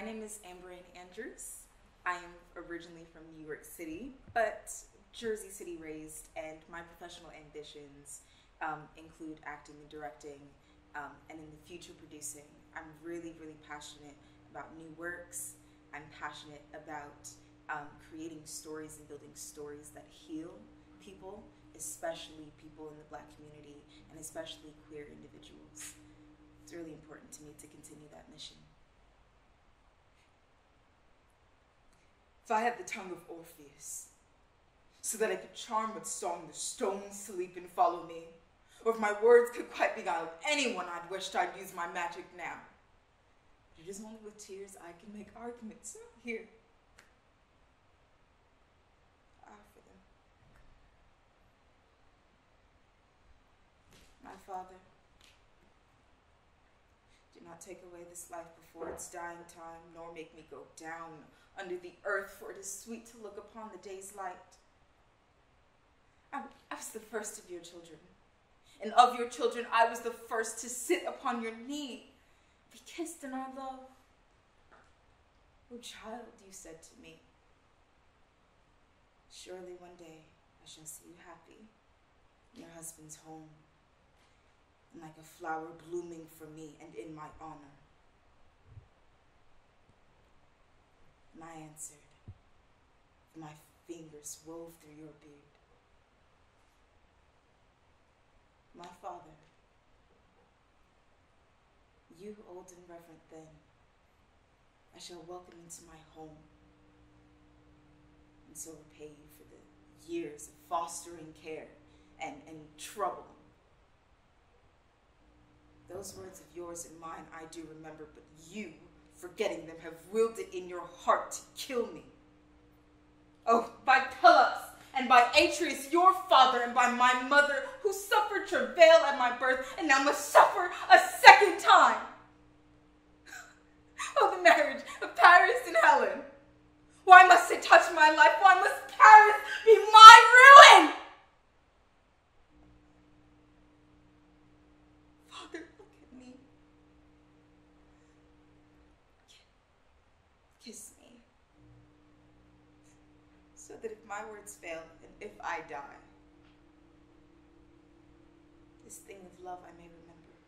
My name is Amberrain Andrews. I am originally from New York City, but Jersey City raised, and my professional ambitions um, include acting and directing, um, and in the future producing. I'm really, really passionate about new works. I'm passionate about um, creating stories and building stories that heal people, especially people in the black community, and especially queer individuals. It's really important to me to continue that mission. If I had the tongue of Orpheus, so that I could charm with song the stones sleep and follow me, or if my words could quite beguile anyone I'd wished I'd use my magic now. But it is only with tears I can make arguments here. Ah, for them. My father, not take away this life before its dying time, nor make me go down under the earth, for it is sweet to look upon the day's light. I, I was the first of your children, and of your children I was the first to sit upon your knee, be kissed in our love. Oh, child, you said to me, surely one day I shall see you happy in your husband's home, like a flower blooming for me and in my honor. And I answered, my fingers wove through your beard. My father, you old and reverent then, I shall welcome into my home, and so repay you for the years of fostering care and, and trouble. Those words of yours and mine I do remember, but you forgetting them, have willed it in your heart to kill me. Oh, by Pelops and by Atreus, your father, and by my mother, who suffered travail at my birth, and now must suffer a second time. Oh, the marriage of Paris and Helen. Why must it touch my life? Why must Paris be my ruin? My words fail and if I die, this thing of love I may remember.